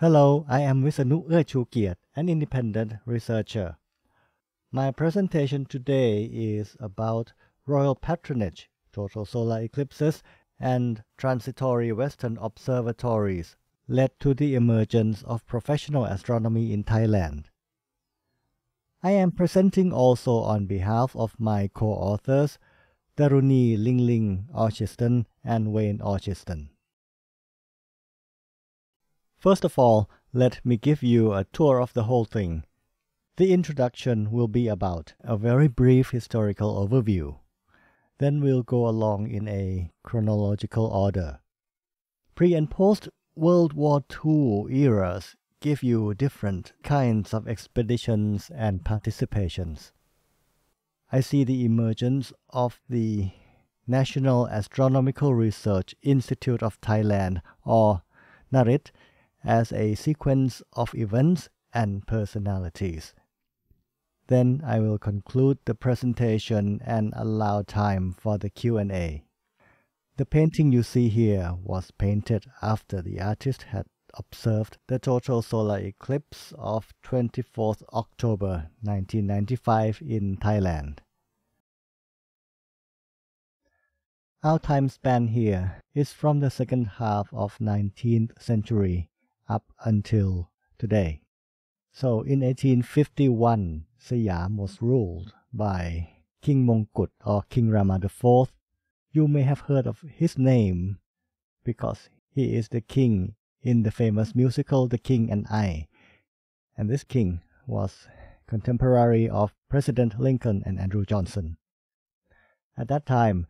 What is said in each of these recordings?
Hello, I am Visanu Euarchukiati, an independent researcher. My presentation today is about royal patronage, total solar eclipses, and transitory Western observatories led to the emergence of professional astronomy in Thailand. I am presenting also on behalf of my co-authors, Darunee Lingling Orchiston and Wayne Orchiston. First of all, let me give you a tour of the whole thing. The introduction will be about a very brief historical overview. Then we'll go along in a chronological order. Pre and post World War II eras give you different kinds of expeditions and participations. I see the emergence of the National Astronomical Research Institute of Thailand or NARIT as a sequence of events and personalities. Then I will conclude the presentation and allow time for the Q&A. The painting you see here was painted after the artist had observed the total solar eclipse of 24th October 1995 in Thailand. Our time span here is from the second half of 19th century up until today. So in 1851, Siam was ruled by King Mongkut or King Rama IV. You may have heard of his name because he is the king in the famous musical The King and I. And this king was contemporary of President Lincoln and Andrew Johnson. At that time,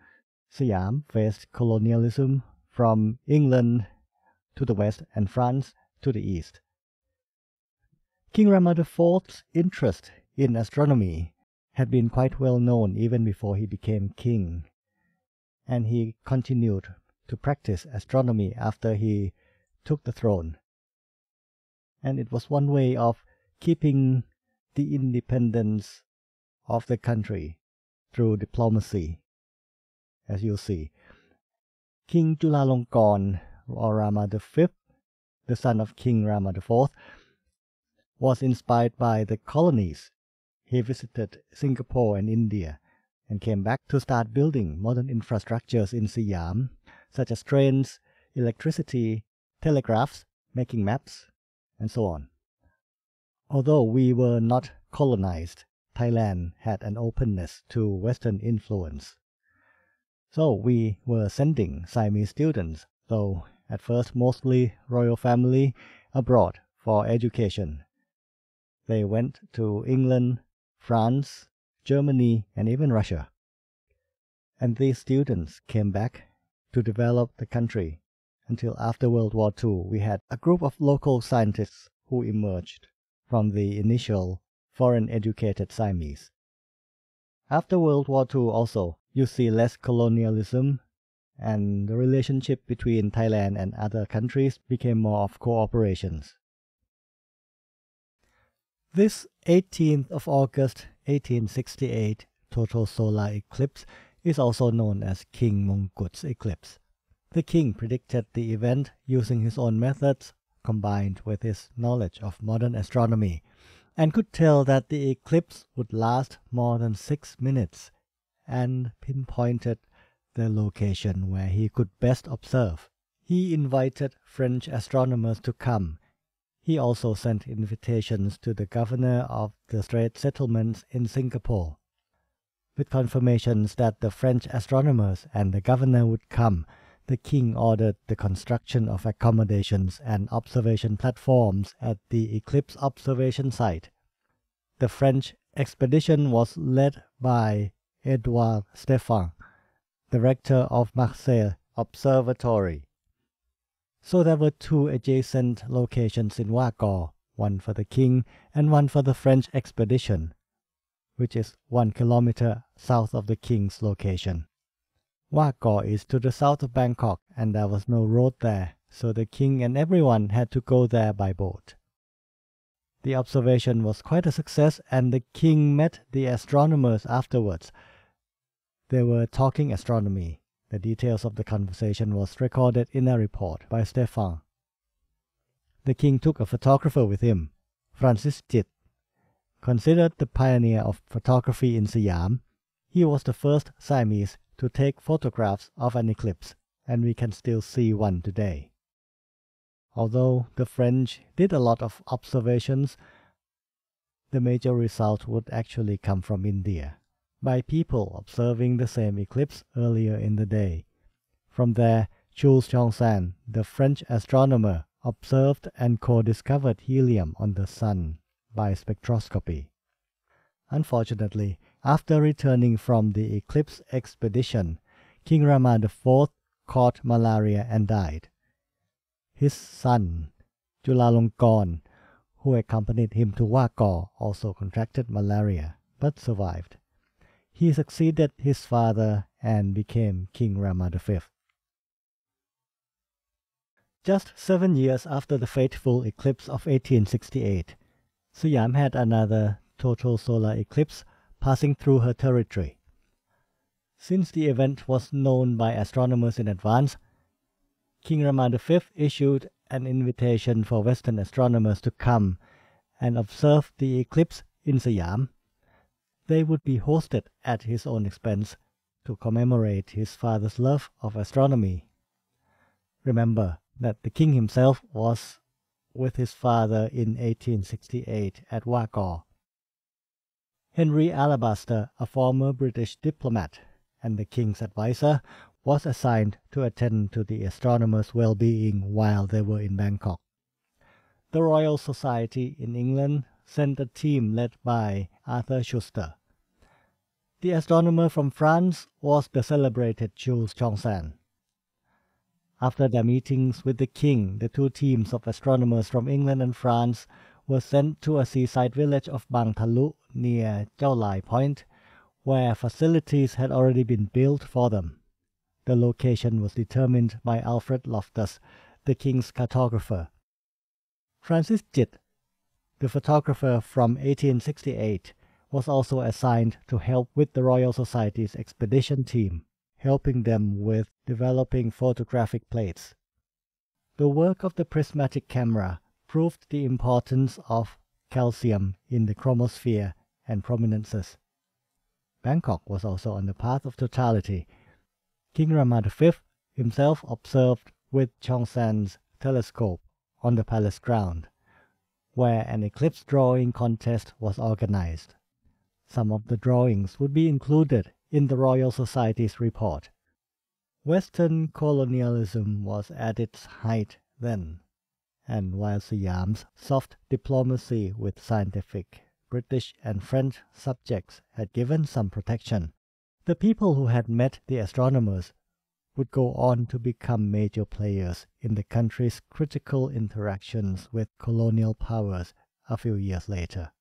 Siam faced colonialism from England to the west and France to the east. King Rama IV's interest in astronomy had been quite well known even before he became king, and he continued to practice astronomy after he took the throne. And it was one way of keeping the independence of the country through diplomacy, as you'll see. King Chulalongkorn or Rama V, the son of King Rama IV, was inspired by the colonies. He visited Singapore and India and came back to start building modern infrastructures in Siam, such as trains, electricity, telegraphs, making maps, and so on. Although we were not colonized, Thailand had an openness to Western influence. So we were sending Siamese students, though at first mostly royal family, abroad for education. They went to England, France, Germany, and even Russia. And these students came back to develop the country until after World War II, we had a group of local scientists who emerged from the initial foreign educated Siamese. After World War II also, you see less colonialism and the relationship between Thailand and other countries became more of cooperations. This 18th of August 1868 total solar eclipse is also known as King Mongkut's eclipse. The king predicted the event using his own methods combined with his knowledge of modern astronomy, and could tell that the eclipse would last more than six minutes, and pinpointed the location where he could best observe. He invited French astronomers to come. He also sent invitations to the governor of the Strait settlements in Singapore. With confirmations that the French astronomers and the governor would come, the king ordered the construction of accommodations and observation platforms at the eclipse observation site. The French expedition was led by Edouard Stephan, director of Marseille Observatory. So there were two adjacent locations in Wagor, one for the king and one for the French expedition, which is one kilometer south of the king's location. Wagor is to the south of Bangkok and there was no road there, so the king and everyone had to go there by boat. The observation was quite a success and the king met the astronomers afterwards. They were talking astronomy. The details of the conversation was recorded in a report by Stephan. the king took a photographer with him, Francis Jit. Considered the pioneer of photography in Siam, he was the first Siamese to take photographs of an eclipse, and we can still see one today. Although the French did a lot of observations, the major result would actually come from India, by people observing the same eclipse earlier in the day. From there, Jules Janssen, the French astronomer, observed and co-discovered helium on the Sun by spectroscopy. Unfortunately, after returning from the eclipse expedition, King Rama IV caught malaria and died. His son, Chulalongkorn, who accompanied him to Wagaw, also contracted malaria but survived. He succeeded his father and became King Rama V. Just seven years after the fateful eclipse of 1868, Siam had another total solar eclipse passing through her territory. Since the event was known by astronomers in advance, King Rama V issued an invitation for Western astronomers to come and observe the eclipse in Siam. They would be hosted at his own expense to commemorate his father's love of astronomy. Remember that the king himself was with his father in 1868 at Wagaw. Henry Alabaster, a former British diplomat and the king's advisor, was assigned to attend to the astronomers' well-being while they were in Bangkok. The Royal Society in England sent a team led by Arthur Schuster. The astronomer from France was the celebrated Jules Janssen. After their meetings with the king, the two teams of astronomers from England and France were sent to a seaside village of Bang Thalu near Chao Lai Point, where facilities had already been built for them. The location was determined by Alfred Loftus, the king's cartographer. Francis Jit, the photographer from 1868, was also assigned to help with the Royal Society's expedition team helping them with developing photographic plates. The work of the prismatic camera proved the importance of calcium in the chromosphere and prominences. Bangkok was also on the path of totality. King Rama V himself observed with Janssen's telescope on the palace ground, where an eclipse drawing contest was organized. Some of the drawings would be included in the Royal Society's report. Western colonialism was at its height then, and while Siam's soft diplomacy with scientific British and French subjects had given some protection, the people who had met the astronomers would go on to become major players in the country's critical interactions with colonial powers a few years later.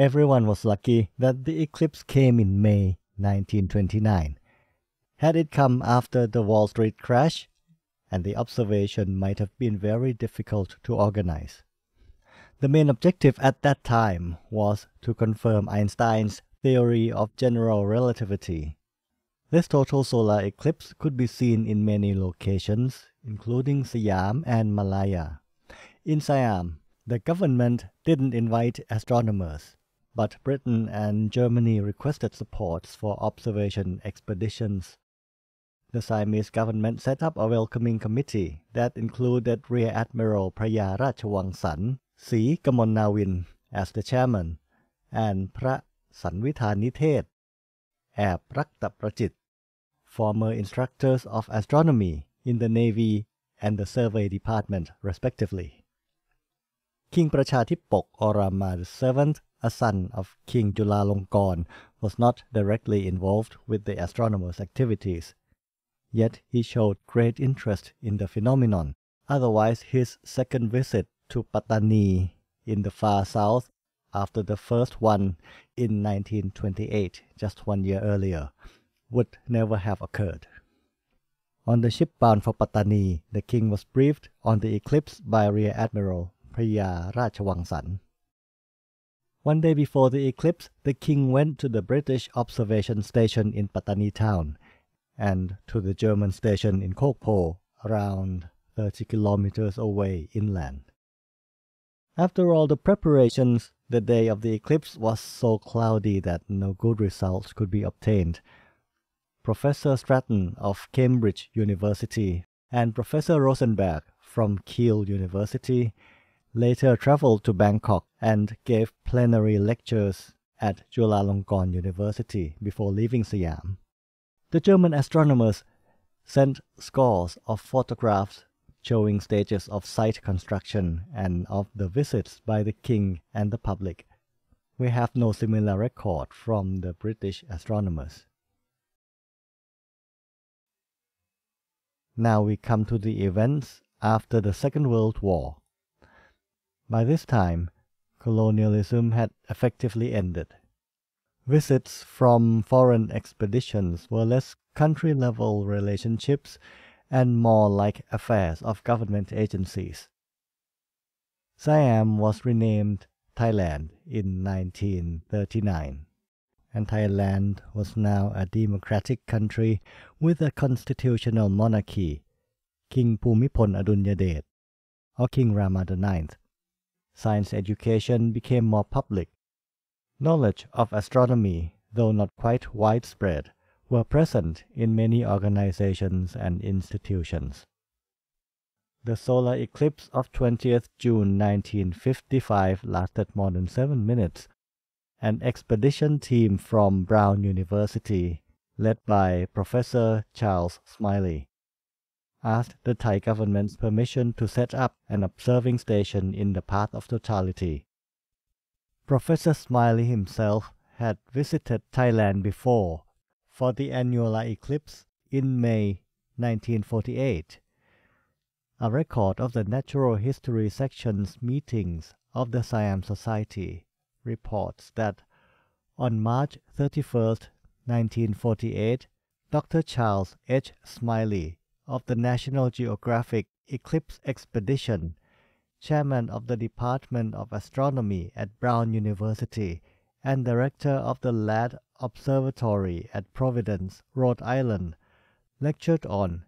Everyone was lucky that the eclipse came in May 1929. Had it come after the Wall Street crash, and the observation might have been very difficult to organize. The main objective at that time was to confirm Einstein's theory of general relativity. This total solar eclipse could be seen in many locations, including Siam and Malaya. In Siam, the government didn't invite astronomers but Britain and Germany requested support for observation expeditions. The Siamese government set up a welcoming committee that included Rear Admiral Praya Rachawangsan, Si Kamonawin as the chairman, and Pra Sanvitanithet, Air Praktaprajit, former instructors of astronomy in the Navy and the Survey Department, respectively. King Prajadhipok or Rama VII a son of King Chulalongkorn, was not directly involved with the astronomers' activities. Yet he showed great interest in the phenomenon. Otherwise, his second visit to Pattani in the far south after the first one in 1928, just one year earlier, would never have occurred. On the ship bound for Pattani, the king was briefed on the eclipse by Rear Admiral Praya Rachawangsan. One day before the eclipse, the king went to the British observation station in Pattani town and to the German station in Kokpo around 30 kilometers away inland. After all the preparations, the day of the eclipse was so cloudy that no good results could be obtained. Professor Stratton of Cambridge University and Professor Rosenberg from Kiel University later traveled to Bangkok and gave plenary lectures at Chulalongkorn University before leaving Siam. The German astronomers sent scores of photographs showing stages of site construction and of the visits by the king and the public. We have no similar record from the British astronomers. Now we come to the events after the Second World War. By this time, colonialism had effectively ended. Visits from foreign expeditions were less country level relationships and more like affairs of government agencies. Siam was renamed Thailand in 1939, and Thailand was now a democratic country with a constitutional monarchy, King Bhumibol Adulyadej, or King Rama IX. Science education became more public. Knowledge of astronomy, though not quite widespread, were present in many organizations and institutions. The solar eclipse of 20th June 1955 lasted more than seven minutes. An expedition team from Brown University, led by Professor Charles Smiley, asked the Thai government's permission to set up an observing station in the path of totality. Professor Smiley himself had visited Thailand before for the annular eclipse in May 1948. A record of the Natural History Section's meetings of the Siam Society reports that on March 31, 1948, Dr. Charles H. Smiley of the National Geographic Eclipse Expedition, chairman of the Department of Astronomy at Brown University, and director of the Ladd Observatory at Providence, Rhode Island, lectured on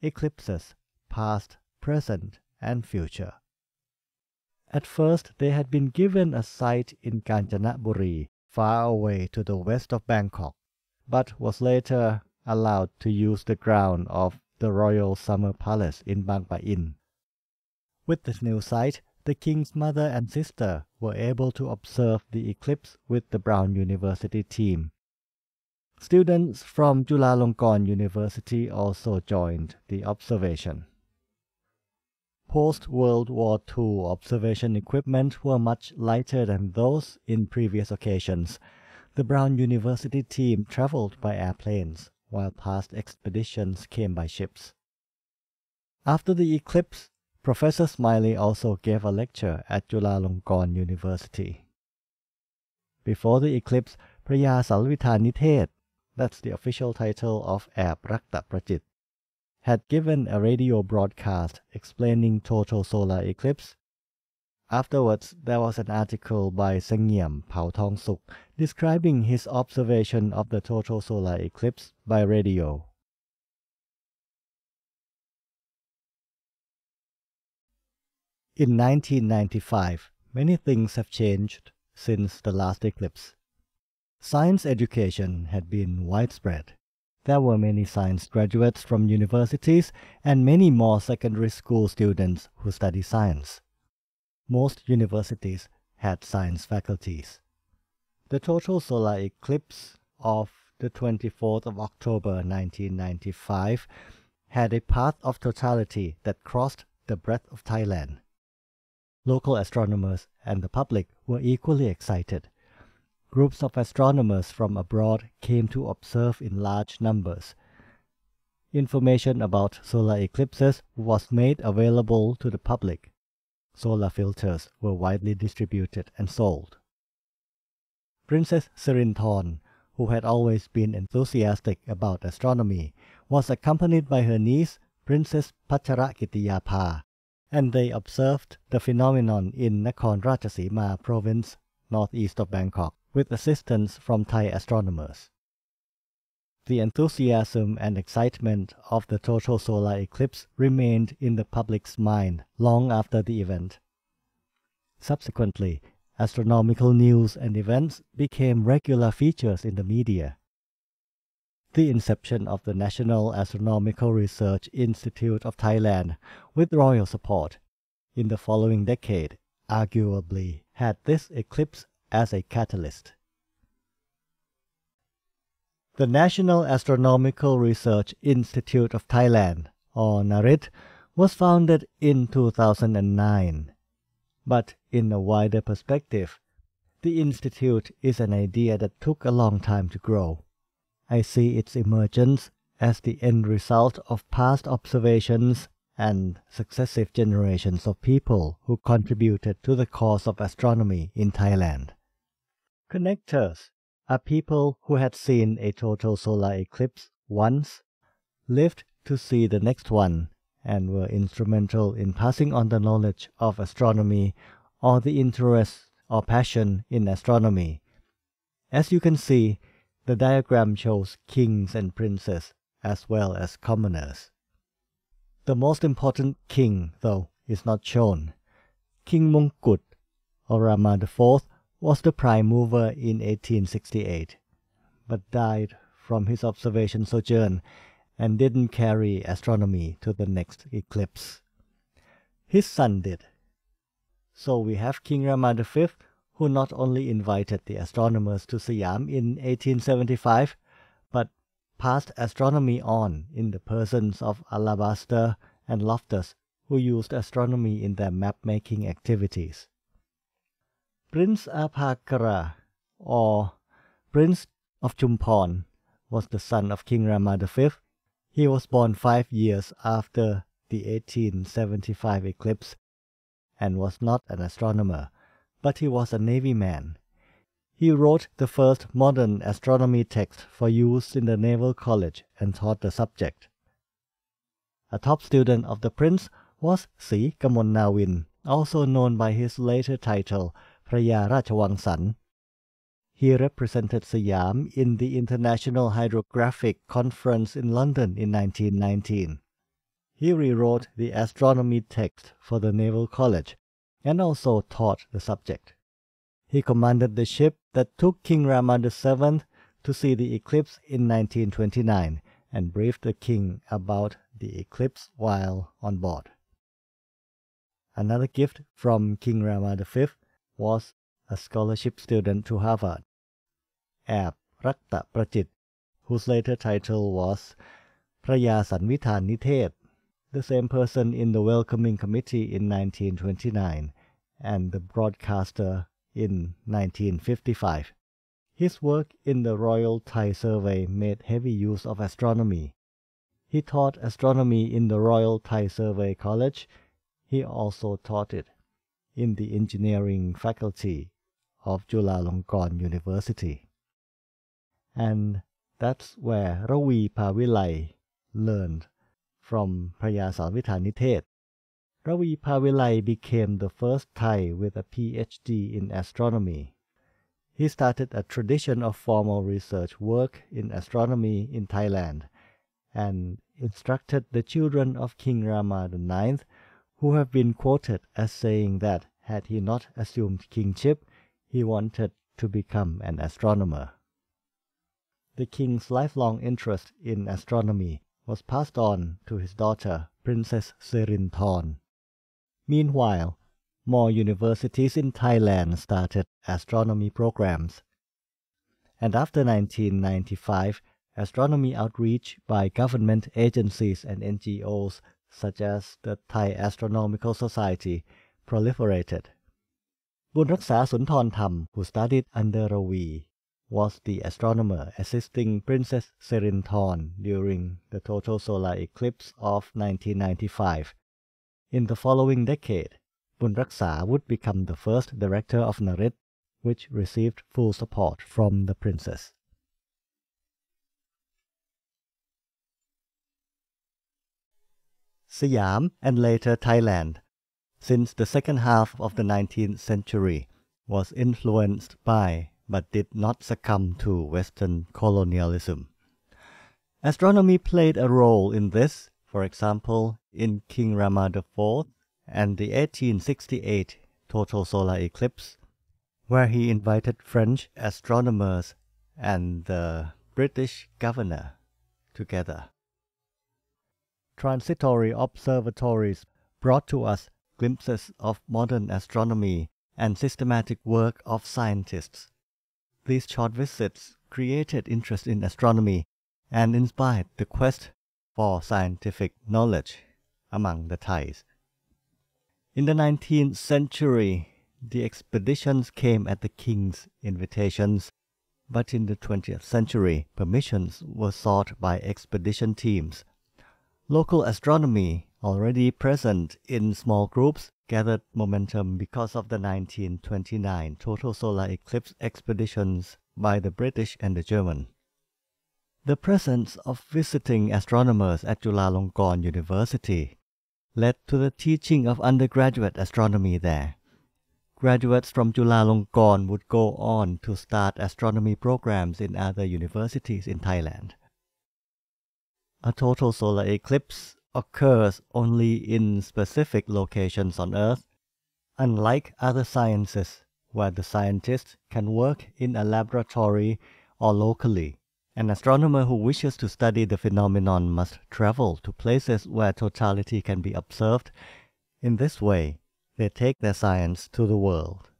eclipses, past, present, and future. At first, they had been given a site in Kanchanaburi, far away to the west of Bangkok, but was later allowed to use the ground of the Royal Summer Palace in Bang Pa-in. With this new site, the king's mother and sister were able to observe the eclipse with the Brown University team. Students from Chulalongkorn University also joined the observation. Post-World War II observation equipment were much lighter than those in previous occasions. The Brown University team traveled by airplanes, while past expeditions came by ships. After the eclipse, Professor Smiley also gave a lecture at Chulalongkorn University. Before the eclipse, Praya Salvita that's the official title of Air Prakta Prajit, had given a radio broadcast explaining total solar eclipse. Afterwards, there was an article by Sengyam Pao Tong Suk describing his observation of the total solar eclipse by radio. In 1995, many things have changed since the last eclipse. Science education had been widespread. There were many science graduates from universities and many more secondary school students who study science. Most universities had science faculties. The total solar eclipse of the 24th of October 1995 had a path of totality that crossed the breadth of Thailand. Local astronomers and the public were equally excited. Groups of astronomers from abroad came to observe in large numbers. Information about solar eclipses was made available to the public. Solar filters were widely distributed and sold. Princess Sirindhorn, who had always been enthusiastic about astronomy, was accompanied by her niece, Princess Bajrakitiyabha, and they observed the phenomenon in Nakhon Ratchasima province, northeast of Bangkok with assistance from Thai astronomers. the enthusiasm and excitement of the total solar eclipse remained in the public's mind long after the event. Subsequently, astronomical news and events became regular features in the media. The inception of the National Astronomical Research Institute of Thailand with royal support in the following decade arguably had this eclipse as a catalyst. The National Astronomical Research Institute of Thailand, or NARIT, was founded in 2009. But in a wider perspective, the institute is an idea that took a long time to grow. I see its emergence as the end result of past observations and successive generations of people who contributed to the cause of astronomy in Thailand. Connectors are people who had seen a total solar eclipse once, lived to see the next one, and were instrumental in passing on the knowledge of astronomy or the interest or passion in astronomy. As you can see, the diagram shows kings and princes as well as commoners. The most important king, though, is not shown. King Mongkut, or Rama IV, was the prime mover in 1868, but died from his observation sojourn and didn't carry astronomy to the next eclipse. His son did. So we have King Rama V, who not only invited the astronomers to Siam in 1875, but passed astronomy on in the persons of Alabaster and Loftus, who used astronomy in their map-making activities. Prince Abhakara, or Prince of Chumphon, was the son of King Rama V. He was born five years after the 1875 eclipse and was not an astronomer, but he was a navy man. He wrote the first modern astronomy text for use in the Naval College and taught the subject. A top student of the prince was Si Kamon Nawin, also known by his later title พร He represented Siam in the International Hydrographic Conference in London in 1919. He rewrote the astronomy text for the Naval College and also taught the subject. He commanded the ship that took King Rama VII to see the eclipse in 1929 and briefed the king about the eclipse while on board. Another gift from King Rama V was a scholarship student to Harvard. Ab Rakta Prajit, whose later title was Praya the same person in the welcoming committee in 1929 and the broadcaster in 1955. His work in the Royal Thai Survey made heavy use of astronomy. He taught astronomy in the Royal Thai Survey College. He also taught it in the engineering faculty of Chulalongkorn University. And that's where Ravi Pavilai learned from Praya Salvitha Ravi Pavilai became the first Thai with a PhD in astronomy. He started a tradition of formal research work in astronomy in Thailand and instructed the children of King Rama IX who have been quoted as saying that had he not assumed kingship, he wanted to become an astronomer. The king's lifelong interest in astronomy was passed on to his daughter, Princess Sirindhorn. Meanwhile, more universities in Thailand started astronomy programs. And after 1995, astronomy outreach by government agencies and NGOs such as the Thai Astronomical Society, proliferated. Boonrucksar Soonthornthum, who studied under Ravi, was the astronomer assisting Princess Sirindhorn during the total solar eclipse of 1995. In the following decade, Boonrucksar would become the first director of Narit, which received full support from the princess. Siam and later Thailand, since the second half of the 19th century, was influenced by but did not succumb to Western colonialism. Astronomy played a role in this, for example, in King Rama IV and the 1868 total solar eclipse, where he invited French astronomers and the British governor together. Transitory observatories brought to us glimpses of modern astronomy and systematic work of scientists. These short visits created interest in astronomy and inspired the quest for scientific knowledge among the Thais. In the 19th century, the expeditions came at the king's invitations, but in the 20th century, permissions were sought by expedition teams. Local astronomy, already present in small groups, gathered momentum because of the 1929 total solar eclipse expeditions by the British and the German. The presence of visiting astronomers at Chulalongkorn University led to the teaching of undergraduate astronomy there. Graduates from Chulalongkorn would go on to start astronomy programs in other universities in Thailand. A total solar eclipse occurs only in specific locations on Earth, unlike other sciences where the scientist can work in a laboratory or locally. An astronomer who wishes to study the phenomenon must travel to places where totality can be observed. In this way, they take their science to the world.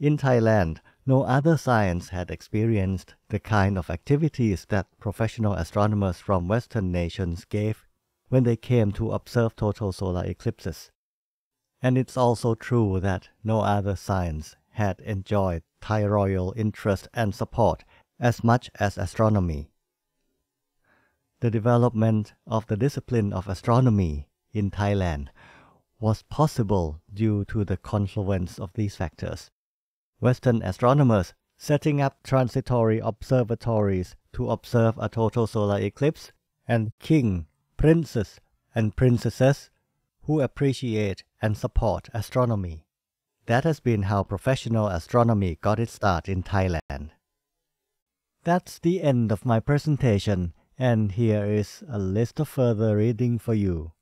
In Thailand, no other science had experienced the kind of activities that professional astronomers from Western nations gave when they came to observe total solar eclipses. And it's also true that no other science had enjoyed Thai royal interest and support as much as astronomy. The development of the discipline of astronomy in Thailand was possible due to the confluence of these factors. Western astronomers setting up transitory observatories to observe a total solar eclipse, and king, princes, and princesses who appreciate and support astronomy. That has been how professional astronomy got its start in Thailand. That's the end of my presentation, and here is a list of further reading for you.